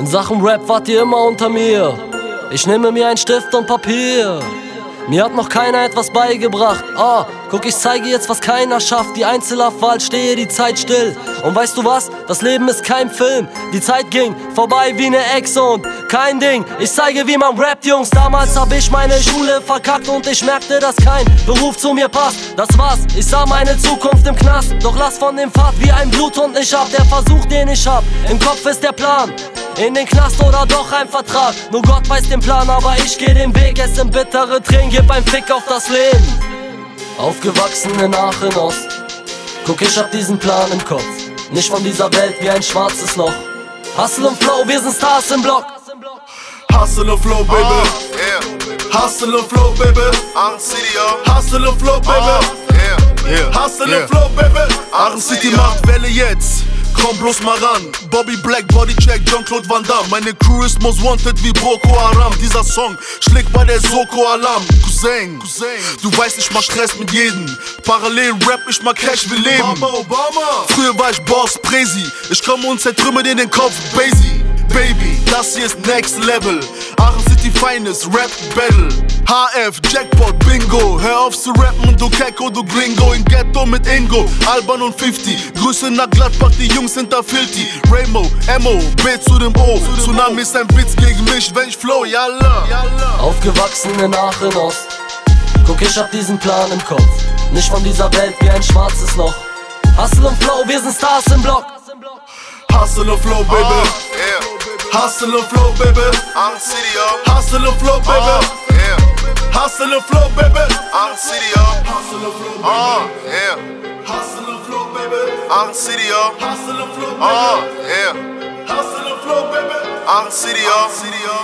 In Sachen Rap wart ihr immer unter mir. Ich nehme mir ein Stift und Papier. Mir hat noch keiner etwas beigebracht. Ah, guck, ich zeige jetzt, was keiner schafft. Die Einzelabwahl stehe die Zeit still. Und weißt du was? Das Leben ist kein Film. Die Zeit ging vorbei wie ne Ex und kein Ding. Ich zeige, wie man rappt, Jungs. Damals hab ich meine Schule verkackt und ich merkte, dass kein Beruf zu mir passt. Das war's, ich sah meine Zukunft im Knast. Doch lass von dem Pfad wie ein Bluthund nicht ab. Der Versuch, den ich hab, im Kopf ist der Plan. In den Knast oder doch ein Vertrag. Nur Gott weiß den Plan, aber ich geh den Weg. Es sind bittere Tränen, gib ein Fick auf das Leben. Aufgewachsen in Aachen Ost. Guck, ich hab diesen Plan im Kopf. Nicht von dieser Welt wie ein schwarzes Loch. Hustle und Flow, wir sind Stars im Block. Hustle and flow, baby. Uh, yeah. Hustle and flow, baby. Aachen City, yo. Hustle and flow, baby. Uh, yeah. Yeah. Hustle yeah. and flow, baby. Aachen City, macht Welle jetzt. Komm bloß mal ran. Bobby Black, Bodycheck, Jean-Claude Van Damme. Meine Crew ist most wanted wie Boko Haram. Dieser Song schlägt bei der Soko Alarm. Cousin, Cousin, du weißt, ich mach Stress mit jedem. Parallel rap, ich mach Cash, wir leben. Obama, Obama. Früher war ich Boss, Presi. Ich komm und zertrümmer dir den Kopf, Basie. Baby, das hier ist Next Level. Aachen City Finest, Rap Battle. HF, Jackpot, Bingo. Hör auf zu rappen und du Kecko, du Gringo. In Ghetto mit Ingo, Alban und 50. Grüße nach Gladbach, die Jungs sind da filthy. Raymo, Emo, B zu dem O. Tsunami ist ein Witz gegen mich, wenn ich flow, yalla. Aufgewachsen in Aachen Ost. Guck, ich hab diesen Plan im Kopf. Nicht von dieser Welt wie ein schwarzes Loch. Hustle und Flow, wir sind Stars im Block. Hustle and flow, baby. Uh, yeah. Hustle and flow, baby. Aachen City, yo. Hustle and flow, Uh, baby. yeah. Hustle and flow, baby. Aachen City, yo. Hustle and flow, Uh, baby. yeah. Hustle and flow, baby. Aachen City, yo. Hustle and flow, Uh, baby. yeah. Hustle and flow, baby. Aachen City, yo. City, yo.